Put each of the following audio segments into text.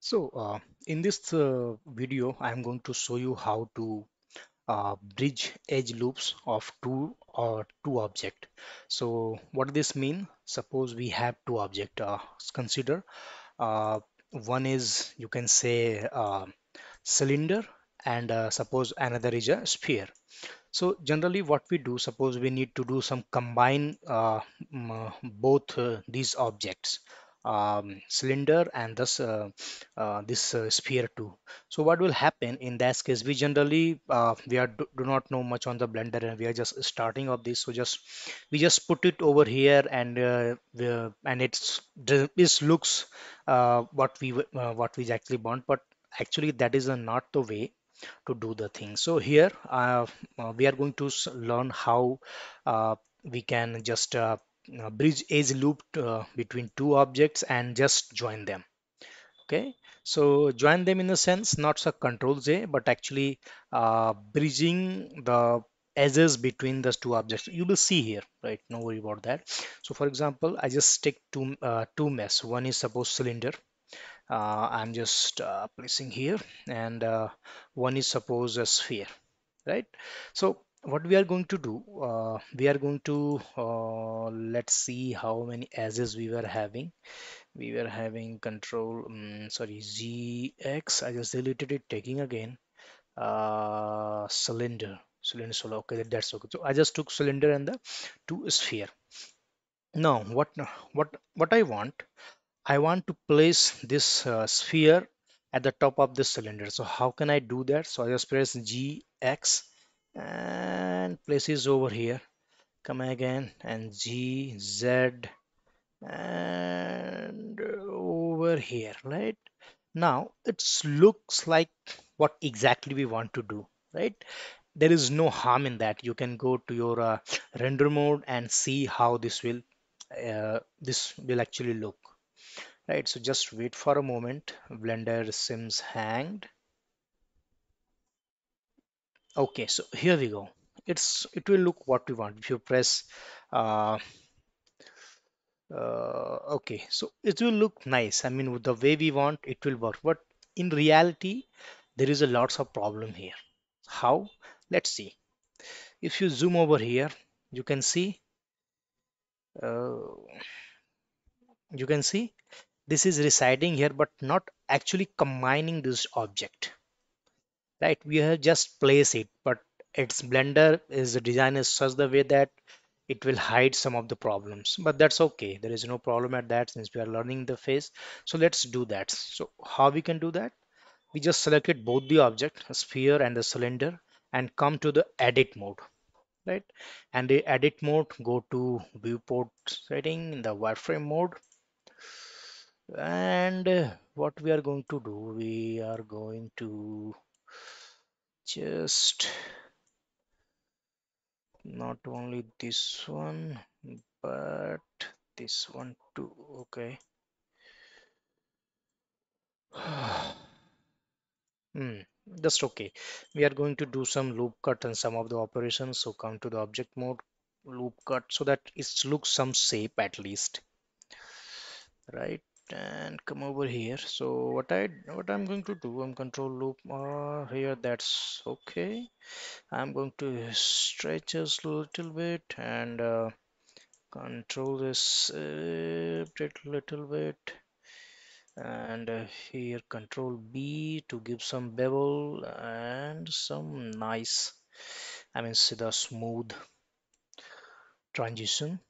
So uh, in this uh, video, I'm going to show you how to uh, bridge edge loops of two or two object. So what this mean? Suppose we have two object. Uh, consider uh, one is you can say uh, cylinder and uh, suppose another is a sphere. So generally what we do, suppose we need to do some combine uh, uh, both uh, these objects, um, cylinder and this uh, uh, this uh, sphere too. So what will happen in that case? We generally uh, we are do, not know much on the blender and we are just starting of this. So just we just put it over here and uh, and it's this looks uh, what we what we actually want, but actually that is not the way to do the thing. So here we are going to learn how we can just uh, uh, bridge edge loop uh, between two objects and just join them. Okay, so join them in the sense not a control J, but actually uh, bridging the edges between those two objects. You will see here, right? No worry about that. So for example, I just take two uh, two mesh. One is suppose cylinder uh, I'm just uh, placing here and uh, one is suppose a sphere right so what we are going to do uh, we are going to uh, let's see how many edges we were having we were having control um, sorry ZX I just deleted it taking again uh, cylinder cylinder solo okay that's okay so I just took cylinder and the two sphere now what what what I want I want to place this uh, sphere at the top of the cylinder. So how can I do that? So I just press GX and places over here. Come again and G, Z and over here, right? Now it looks like what exactly we want to do, right? There is no harm in that. You can go to your uh, render mode and see how this will uh, this will actually look right so just wait for a moment blender sims hanged okay so here we go. It's it will look what we want. If you press uh, uh, okay so it will look nice. I mean with the way we want it will work. But in reality there is a lots of problem here. How? Let's see. If you zoom over here you can see uh, you can see this is residing here but not actually combining this object right we have just place it but its blender is designed is such the way that it will hide some of the problems. But that's okay. There is no problem at that since we are learning the face so let's do that. So how we can do that? We just selected both the object sphere and the cylinder and come to the edit mode right? And the edit mode go to viewport setting in the wireframe mode. And uh, what we are going to do we are going to just not only this one but this one too okay. Hmm just okay. We are going to do some loop cut and some of the operations so come to the object mode loop cut so that it looks some shape at least right and come over here. So what i what i'm going to do i'm control loop uh, here that's okay. I'm going to stretch us a little bit and uh, control this uh, little bit. And uh, here control B to give some bevel and some nice I mean see the smooth transition.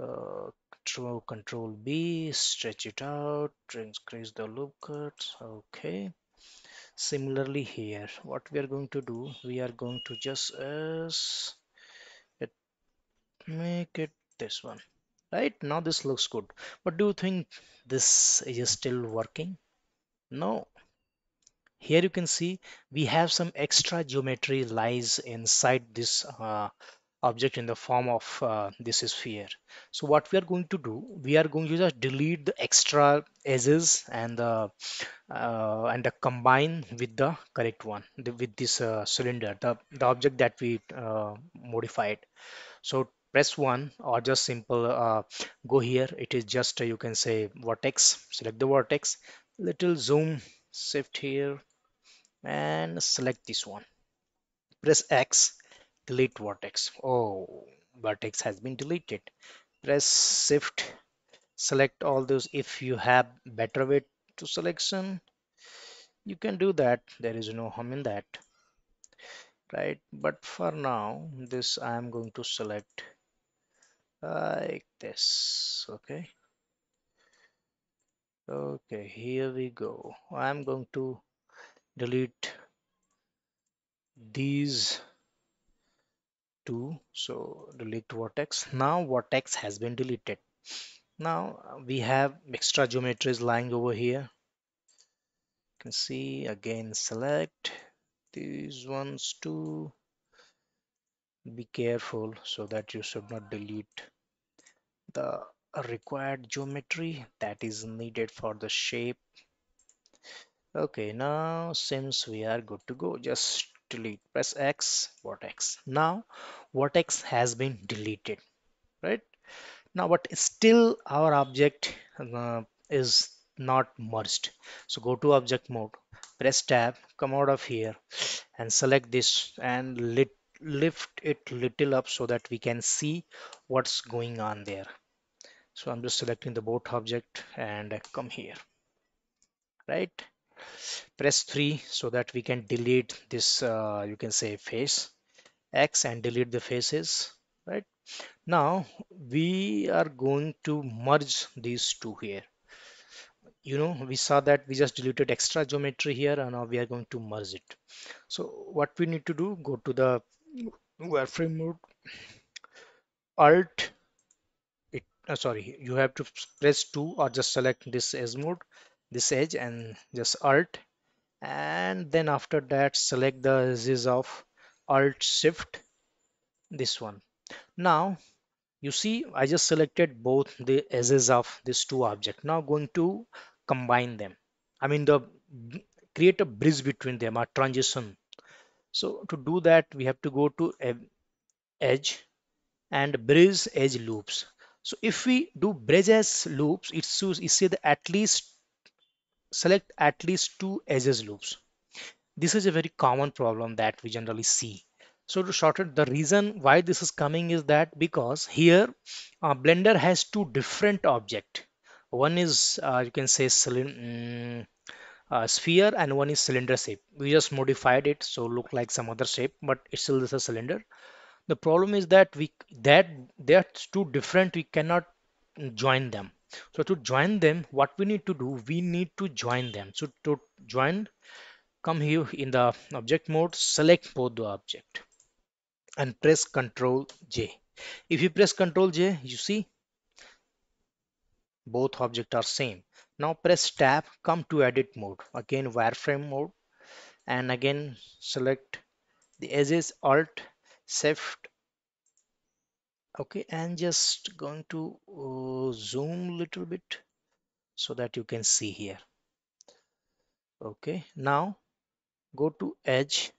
Uh, control control B stretch it out increase the loop cuts okay. Similarly here what we are going to do we are going to just as it make it this one right? Now this looks good but do you think this is still working? No. Here you can see we have some extra geometry lies inside this uh, object in the form of uh, this sphere so what we are going to do we are going to just delete the extra edges and the uh, and the combine with the correct one the, with this uh, cylinder the the object that we uh, modified. So press 1 or just simple uh, go here. It is just uh, you can say vertex select the vertex little zoom shift here and select this one. Press X delete vertex. Oh vertex has been deleted. Press shift select all those. If you have better way to selection you can do that. There is no harm in that. Right but for now this I am going to select like this. Okay. Okay here we go. I'm going to delete these two so delete vertex now vertex has been deleted. Now uh, we have extra geometries lying over here. You can see again select these ones too be careful so that you should not delete the required geometry that is needed for the shape. Okay now since we are good to go just delete. Press x vertex. Now vertex has been deleted right? Now but still our object uh, is not merged. So go to object mode press tab come out of here and select this and lit, lift it little up so that we can see what's going on there. So i'm just selecting the boat object and come here right press 3 so that we can delete this uh, you can say face. X and delete the faces right? Now we are going to merge these two here. You know we saw that we just deleted extra geometry here and now we are going to merge it. So what we need to do go to the wireframe mode alt it uh, sorry you have to press 2 or just select this edge mode this edge and just alt. And then after that select the edges of alt shift this one. Now you see I just selected both the edges of these two objects. Now going to combine them. I mean the create a bridge between them a transition. So to do that we have to go to edge and bridge edge loops. So if we do bridge loops it shows it that at least select at least two edges loops. This is a very common problem that we generally see. So to shorten the reason why this is coming is that because here uh, blender has two different object. One is uh, you can say cylinder uh, sphere and one is cylinder shape. We just modified it so look like some other shape but it still is a cylinder. The problem is that we that they're too different we cannot join them so to join them what we need to do we need to join them. So to join come here in the object mode select both the object and press ctrl j. If you press ctrl j you see both objects are same. Now press tab come to edit mode. Again wireframe mode. And again select the edges alt shift okay and just going to uh, zoom little bit so that you can see here. Okay now go to edge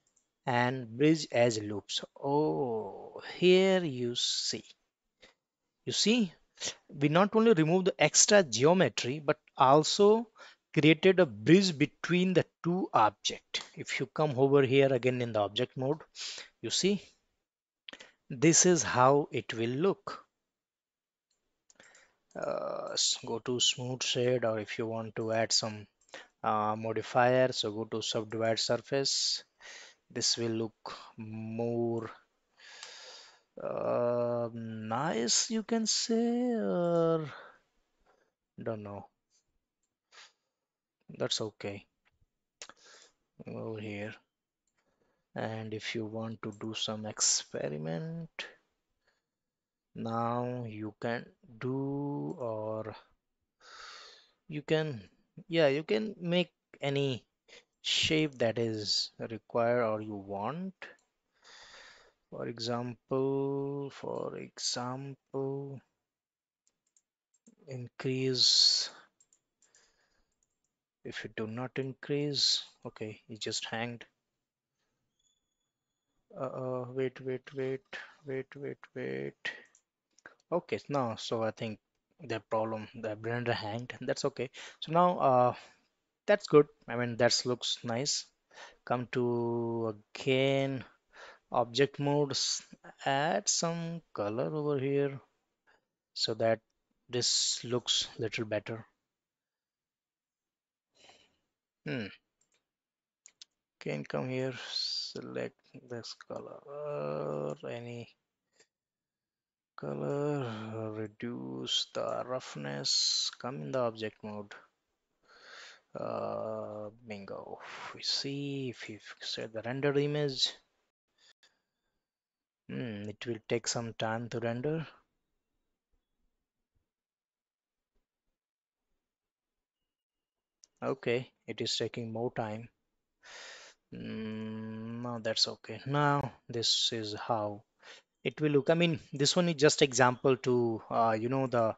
and bridge edge loops. Oh here you see. You see we not only remove the extra geometry but also created a bridge between the two object. If you come over here again in the object mode you see this is how it will look. Uh, go to smooth shade or if you want to add some uh, modifier so go to subdivide surface. This will look more uh, nice you can say or don't know. That's okay. Over here and if you want to do some experiment now you can do or you can yeah you can make any shape that is required or you want. For example for example increase. If you do not increase okay you just hanged uh, uh wait wait wait wait wait wait Okay, now so I think the problem, the blender hanged. That's okay. So now, uh, that's good. I mean, that looks nice. Come to again object modes. Add some color over here so that this looks little better. Hmm. Can come here, select this color, any color, reduce the roughness, come in the object mode. Uh, bingo. We see if you set the render image, hmm, it will take some time to render. Okay, it is taking more time. Mm, no, that's okay. Now this is how it will look. I mean, this one is just example to uh, you know the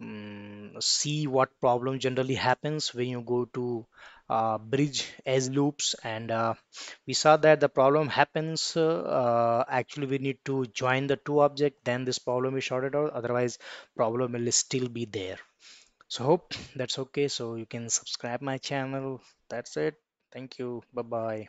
mm, see what problem generally happens when you go to uh, bridge as loops. And uh, we saw that the problem happens uh, uh, actually we need to join the two object then this problem is sorted out. Otherwise problem will still be there. So hope that's okay. So you can subscribe my channel. That's it. Thank you. Bye bye